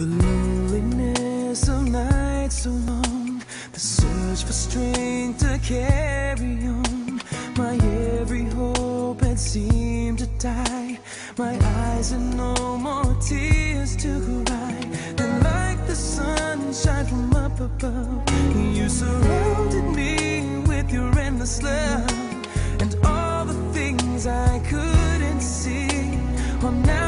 The loneliness of nights so long The search for strength to carry on. My every hope had seemed to die. My eyes had no more tears to cry Then like the sunshine from up above. You surrounded me with your endless love. And all the things I couldn't see. Are now